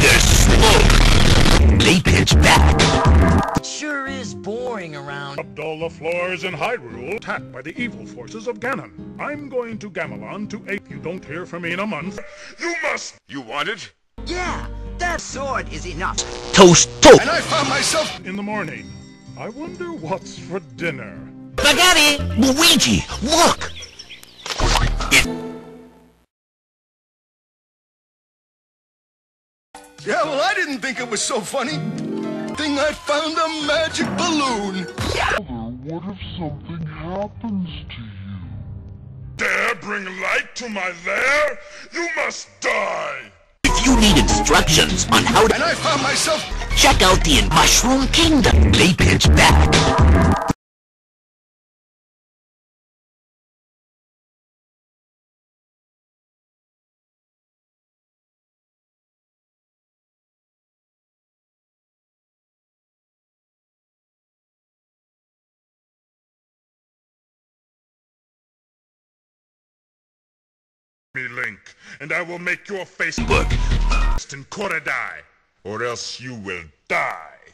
there's smoke, they pitch back. Sure is boring around. Upd all the floors in Hyrule, attacked by the evil forces of Ganon. I'm going to Gamelon to ape. You don't hear from me in a month. You must. You want it? Yeah, that sword is enough. Toast, toast. And I found myself in the morning. I wonder what's for dinner. Spaghetti! Luigi, look! Yeah, well, I didn't think it was so funny. Thing I found a magic balloon. What if something happens to you? Dare bring light to my lair? You must die! If you need instructions on how to And I found myself check out the Mushroom Kingdom, they pitch back. Me, Link, and I will make your face Look, in Koridai, or else you will die.